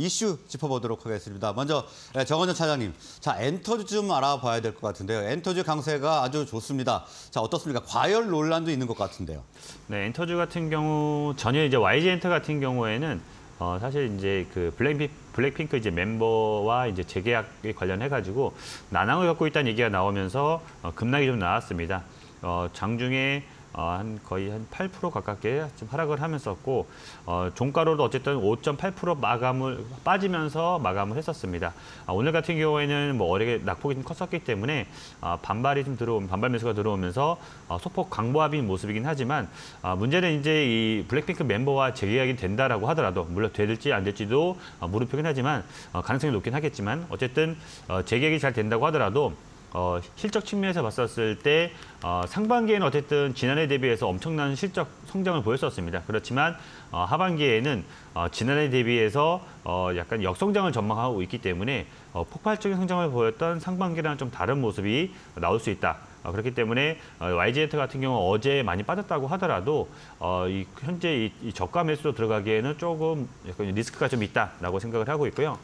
이슈 짚어보도록 하겠습니다. 먼저 예, 정원전 차장님, 자 엔터주 좀 알아봐야 될 것 같은데요. 엔터주 강세가 아주 좋습니다. 자 어떻습니까? 과열 논란도 있는 것 같은데요. 네, 엔터주 같은 경우 전혀 이제 YG 엔터 같은 경우에는 어, 사실 이제 그 블랙핑, 블랙핑크 이제 멤버와 이제 재계약에 관련해 가지고 난항을 겪고 있다는 얘기가 나오면서 어, 급락이 좀 나왔습니다. 어, 장중에 어, 한 거의 한 8% 가깝게 좀 하락을 하면서고 어, 종가로도 어쨌든 5.8% 마감을 빠지면서 마감을 했었습니다. 아, 오늘 같은 경우에는 뭐 어뢰 낙폭이 좀 컸었기 때문에 아, 반발이 좀 들어오면 반발 매수가 들어오면서 어, 소폭 강보합인 모습이긴 하지만 아, 문제는 이제 이 블랙핑크 멤버와 재계약이 된다라고 하더라도 물론 될지 안 될지도 어, 물음표긴 하지만 어, 가능성이 높긴 하겠지만 어쨌든 어, 재계약이 잘 된다고 하더라도 어, 실적 측면에서 봤었을 때 어, 상반기에는 어쨌든 지난해 대비해서 엄청난 실적 성장을 보였었습니다. 그렇지만 어, 하반기에는 어, 지난해 대비해서 어, 약간 역성장을 전망하고 있기 때문에 어, 폭발적인 성장을 보였던 상반기랑 좀 다른 모습이 나올 수 있다. 어, 그렇기 때문에 어, YG엔터 같은 경우 어제 많이 빠졌다고 하더라도 어, 이, 현재 이, 이 저가 매수로 들어가기에는 조금 리스크가 좀 있다라고 생각을 하고 있고요.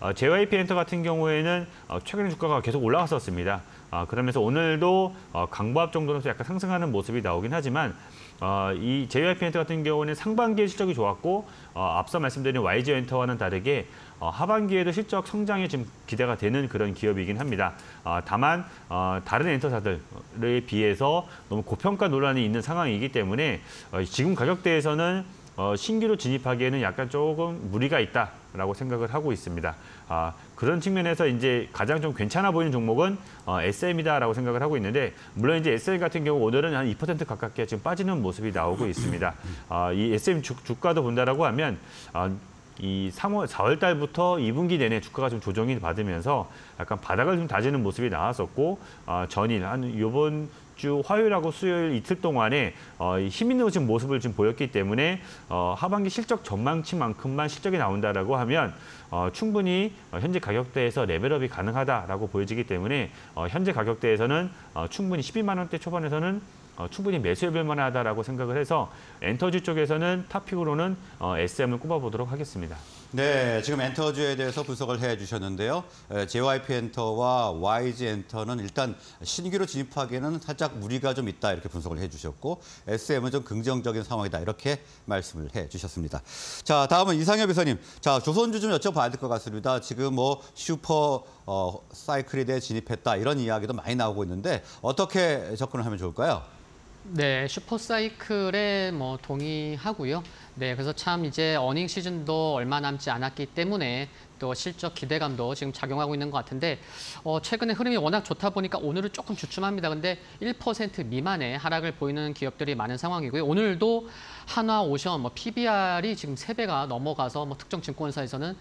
어, JYP 엔터 같은 경우에는 어, 최근에 주가가 계속 올라갔었습니다. 어, 그러면서 오늘도 어, 강보합 정도는 약간 상승하는 모습이 나오긴 하지만 어, 이 JYP 엔터 같은 경우는 상반기에 실적이 좋았고 어, 앞서 말씀드린 YG 엔터와는 다르게 어, 하반기에도 실적 성장이 지금 기대가 되는 그런 기업이긴 합니다. 어, 다만 어, 다른 엔터사들에 비해서 너무 고평가 논란이 있는 상황이기 때문에 어, 지금 가격대에서는 어, 신규로 진입하기에는 약간 조금 무리가 있다라고 생각을 하고 있습니다. 아, 그런 측면에서 이제 가장 좀 괜찮아 보이는 종목은 어, SM이다라고 생각을 하고 있는데 물론 이제 SM 같은 경우 오늘은 한 2% 가깝게 지금 빠지는 모습이 나오고 있습니다. 아, 이 SM 주, 주가도 본다라고 하면 아, 이 3월, 4월 달부터 2분기 내내 주가가 좀 조정이 받으면서 약간 바닥을 좀 다지는 모습이 나왔었고 어, 전일 한 요번 주 화요일하고 수요일 이틀 동안에 어, 힘 있는 지금 모습을 지금 보였기 때문에 어, 하반기 실적 전망치만큼만 실적이 나온다라고 하면 어, 충분히 어, 현재 가격대에서 레벨업이 가능하다라고 보여지기 때문에 어, 현재 가격대에서는 어, 충분히 12만 원대 초반에서는 어, 충분히 매수해볼 만하다라고 생각을 해서 엔터주 쪽에서는 탑픽으로는 어, SM을 꼽아보도록 하겠습니다. 네, 지금 엔터주에 대해서 분석을 해 주셨는데요. 에, JYP 엔터와 YG 엔터는 일단 신규로 진입하기에는 살짝 무리가 좀 있다 이렇게 분석을 해 주셨고 SM은 좀 긍정적인 상황이다 이렇게 말씀을 해 주셨습니다. 자, 다음은 이상엽 비서님. 자, 조선주 좀 여쭤봐야 될 것 같습니다. 지금 뭐 슈퍼 어, 사이클에 진입했다 이런 이야기도 많이 나오고 있는데 어떻게 접근을 하면 좋을까요? 네, 슈퍼사이클에 뭐 동의하고요. 네, 그래서 참 이제 어닝 시즌도 얼마 남지 않았기 때문에 또 실적 기대감도 지금 작용하고 있는 것 같은데 어, 최근에 흐름이 워낙 좋다 보니까 오늘은 조금 주춤합니다. 근데 1% 미만의 하락을 보이는 기업들이 많은 상황이고요. 오늘도 한화, 오션, 뭐 PBR이 지금 3배가 넘어가서 뭐 특정 증권사에서는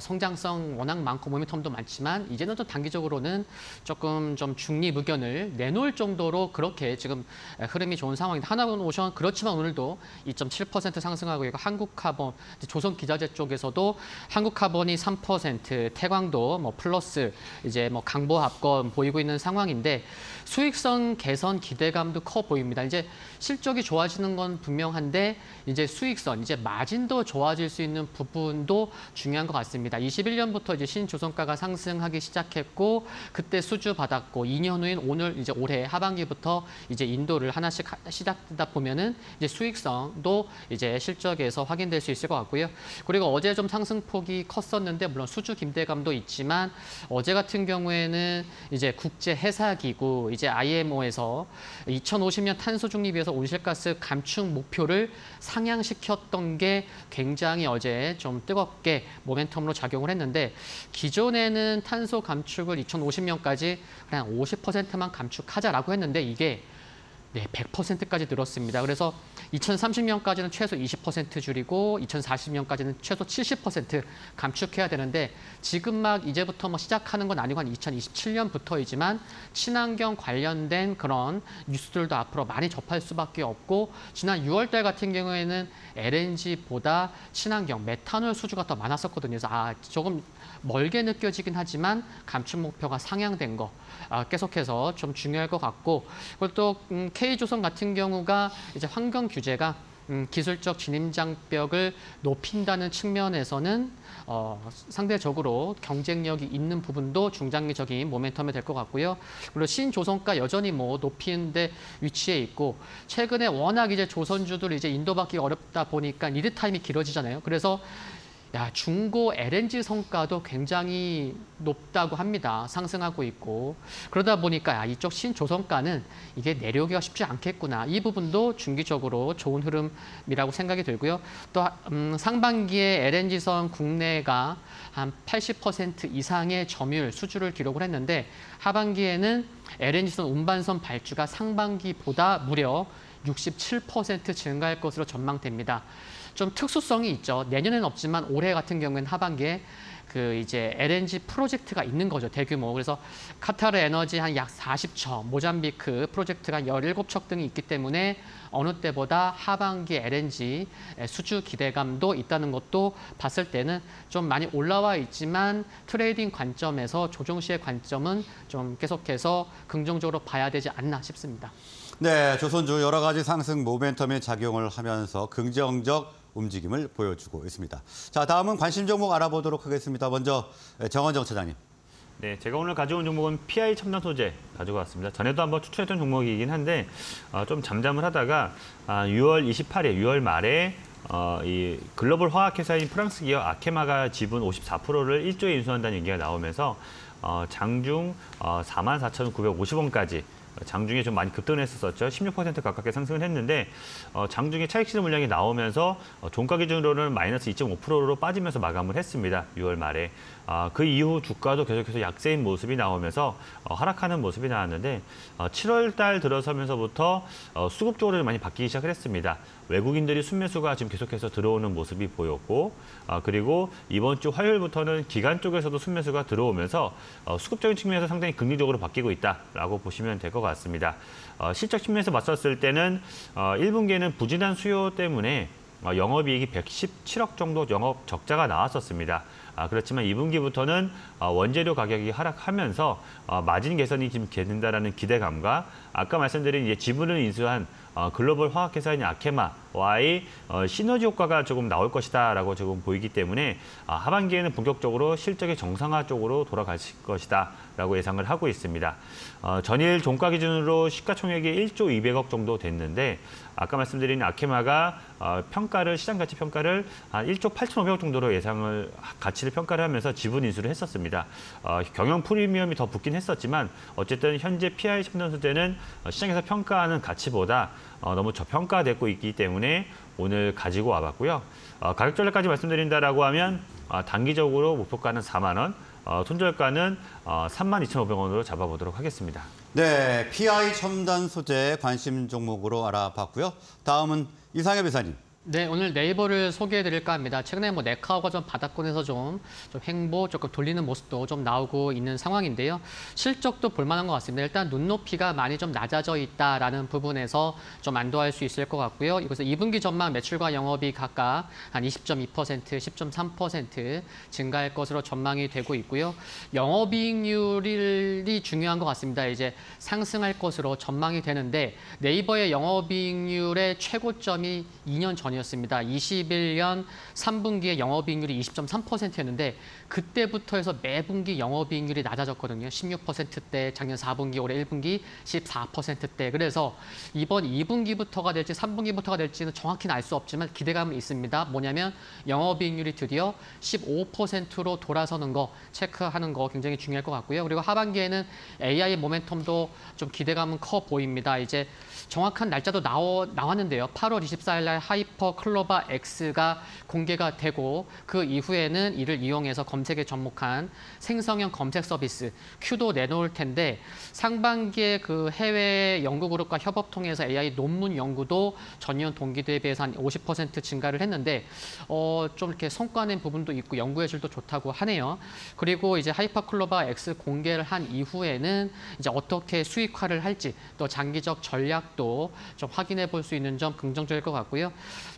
성장성 워낙 많고 모멘텀도 많지만 이제는 좀 단기적으로는 조금 좀 중립 의견을 내놓을 정도로 그렇게 지금 흐름이 좋은 상황입니다. 하나 오션 그렇지만 오늘도 2.7% 상승하고 있고 한국카본, 조선기자재 쪽에서도 한국카본이 3%, 태광도 뭐 플러스 이제 뭐 강보합권 보이고 있는 상황인데 수익성 개선 기대감도 커 보입니다. 이제 실적이 좋아지는 건 분명한데 이제 수익선, 이제 마진도 좋아질 수 있는 부분도 중요한 것 같습니다. 21년부터 이제 신조선가가 상승하기 시작했고 그때 수주 받았고 2년 후인 오늘 이제 올해 하반기부터 이제 인도를 하나씩 시작하다 보면은 이제 수익성도 이제 실적에서 확인될 수 있을 것 같고요. 그리고 어제 좀 상승폭이 컸었는데 물론 수주 김대감도 있지만 어제 같은 경우에는 이제 국제 해사 기구 이제 IMO에서 2050년 탄소 중립에서 온실가스 감축 목표를 상향시켰던 게 굉장히 어제 좀 뜨겁게 모멘텀으로 작용을 했는데 기존에는 탄소 감축을 2050년까지 한 50%만 감축하자라고 했는데 이게 네, 100%까지 늘었습니다. 그래서 2030년까지는 최소 20% 줄이고 2040년까지는 최소 70% 감축해야 되는데 지금 막 이제부터 뭐 시작하는 건 아니고 한 2027년부터이지만 친환경 관련된 그런 뉴스들도 앞으로 많이 접할 수밖에 없고 지난 6월 달 같은 경우에는 LNG보다 친환경 메탄올 수주가 더 많았었거든요. 그래서 아 조금 멀게 느껴지긴 하지만 감축 목표가 상향된 거 아, 계속해서 좀 중요할 것 같고 그리고 또 음, K조선 같은 경우가 이제 환경 규제가 음, 기술적 진입장벽을 높인다는 측면에서는 어, 상대적으로 경쟁력이 있는 부분도 중장기적인 모멘텀이 될 것 같고요. 그리고 신조선가 여전히 뭐 높은 데 위치해 있고 최근에 워낙 이제 조선주들 이제 인도받기 어렵다 보니까 lead time이 길어지잖아요. 그래서 야, 중고 LNG 선가도 굉장히 높다고 합니다. 상승하고 있고. 그러다 보니까 야, 이쪽 신조선가는 이게 내려오기가 쉽지 않겠구나. 이 부분도 중기적으로 좋은 흐름이라고 생각이 들고요. 또 음, 상반기에 LNG선 국내가 한 80% 이상의 점유율 수주를 기록을 했는데 하반기에는 LNG선 운반선 발주가 상반기보다 무려 67% 증가할 것으로 전망됩니다. 좀 특수성이 있죠. 내년에는 없지만 올해 같은 경우에는 하반기에 그 이제 LNG 프로젝트가 있는 거죠. 대규모. 그래서 카타르 에너지 한 약 40척, 모잠비크 프로젝트가 17척 등이 있기 때문에 어느 때보다 하반기 LNG 수주 기대감도 있다는 것도 봤을 때는 좀 많이 올라와 있지만 trading 관점에서 조정 시의 관점은 좀 계속해서 긍정적으로 봐야 되지 않나 싶습니다. 네, 조선주 여러 가지 상승 모멘텀에 작용을 하면서 긍정적 움직임을 보여주고 있습니다. 자, 다음은 관심 종목 알아보도록 하겠습니다. 먼저 정원정 차장님. 네, 제가 오늘 가져온 종목은 PI 첨단 소재 가지고 왔습니다. 전에도 한번 추천했던 종목이긴 한데 어, 좀 잠잠을 하다가 아, 6월 28일, 6월 말에 어, 이 글로벌 화학회사인 프랑스 기업 아케마가 지분 54%를 1조에 인수한다는 얘기가 나오면서 어, 장중 어, 44,950원까지 장중에 좀 많이 급등을 했었죠. 16% 가깝게 상승을 했는데 어, 장중에 차익 실현 물량이 나오면서 어, 종가 기준으로는 마이너스 2.5%로 빠지면서 마감을 했습니다. 6월 말에. 아, 그 이후 주가도 계속해서 약세인 모습이 나오면서 어, 하락하는 모습이 나왔는데 어, 7월 달 들어서면서부터 어, 수급 쪽으로 많이 바뀌기 시작을 했습니다. 외국인들이 순매수가 지금 계속해서 들어오는 모습이 보였고 어, 그리고 이번 주 화요일부터는 기관 쪽에서도 순매수가 들어오면서 어, 수급적인 측면에서 상당히 긍정적으로 바뀌고 있다라고 보시면 될 것 같습니다. 어, 실적 측면에서 맞섰을 때는 어, 1분기에는 부진한 수요 때문에 어, 영업이익이 117억 정도 영업 적자가 나왔었습니다. 아, 그렇지만 2분기부터는 어, 원재료 가격이 하락하면서 어, 마진 개선이 지금 된다라는 기대감과 아까 말씀드린 이제 지분을 인수한 어, 글로벌 화학회사인 아케마와의 어, 시너지 효과가 조금 나올 것이다라고 지금 보이기 때문에 아, 하반기에는 본격적으로 실적의 정상화 쪽으로 돌아갈 것이다라고 예상을 하고 있습니다. 어, 전일 종가 기준으로 시가총액이 1조 200억 정도 됐는데 아까 말씀드린 아케마가 어, 평가를 시장 가치 평가를 한 1조 8,500억 정도로 예상을 가치를 평가를 하면서 지분 인수를 했었습니다. 어, 경영 프리미엄이 더 붙긴 했었지만 어쨌든 현재 PI 첨단 소재는 어, 시장에서 평가하는 가치보다 어, 너무 저평가되고 있기 때문에 오늘 가지고 와봤고요. 어, 가격 전략까지 말씀드린다라고 하면 어, 단기적으로 목표가는 4만 원, 어, 손절가는 어, 3만 2,500원으로 잡아보도록 하겠습니다. 네, PI 첨단 소재 관심 종목으로 알아봤고요. 다음은 이상엽 이사님. 네, 오늘 네이버를 소개해 드릴까 합니다. 최근에 뭐 네카오가 좀 바닥권에서 좀, 좀 행보 조금 돌리는 모습도 좀 나오고 있는 상황인데요. 실적도 볼만한 것 같습니다. 일단 눈높이가 많이 좀 낮아져 있다라는 부분에서 좀 안도할 수 있을 것 같고요. 이것서 2분기 전망 매출과 영업이 각각 한 20.2%, 10.3% 증가할 것으로 전망이 되고 있고요. 영업이익률이 중요한 것 같습니다. 이제 상승할 것으로 전망이 되는데 네이버의 영업이익률의 최고점이 2년 전이 었습니다. 21년 3분기에 영업이익률이 20.3%였는데 그때부터 해서 매분기 영업이익률이 낮아졌거든요. 16%대, 작년 4분기, 올해 1분기 14%대. 그래서 이번 2분기부터가 될지 3분기부터가 될지는 정확히는 알 수 없지만 기대감은 있습니다. 뭐냐면 영업이익률이 드디어 15%로 돌아서는 거 체크하는 거 굉장히 중요할 것 같고요. 그리고 하반기에는 AI 모멘텀도 좀 기대감은 커 보입니다. 이제 정확한 날짜도 나왔는데요. 8월 24일 날 하이퍼 클로바 X가 공개가 되고 그 이후에는 이를 이용해서 검색에 접목한 생성형 검색 서비스 큐도 내놓을 텐데 상반기에 그 해외 연구 그룹과 협업 통해서 AI 논문 연구도 전년 동기 대비해서 한 50% 증가를 했는데 어, 좀 이렇게 성과 낸 부분도 있고 연구의 질도 좋다고 하네요. 그리고 이제 하이퍼 클로바 X 공개를 한 이후에는 이제 어떻게 수익화를 할지 또 장기적 전략도 좀 확인해 볼 수 있는 점 긍정적일 것 같고요.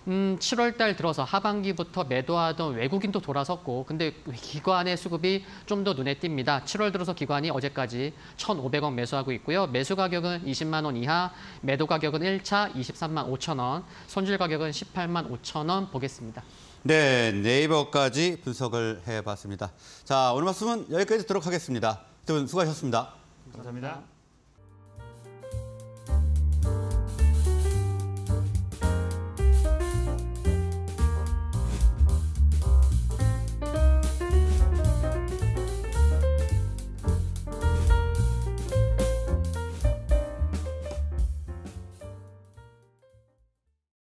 음, 7월 달 들어서 하반기부터 매도하던 외국인도 돌아섰고 근데 기관의 수급이 좀 더 눈에 띕니다. 7월 들어서 기관이 어제까지 1,500원 매수하고 있고요. 매수 가격은 20만 원 이하, 매도 가격은 1차 23만 5천 원, 손절 가격은 18만 5천 원 보겠습니다. 네, 네이버까지 분석을 해봤습니다. 자, 오늘 말씀은 여기까지 듣도록 하겠습니다 두 분 수고하셨습니다. 감사합니다.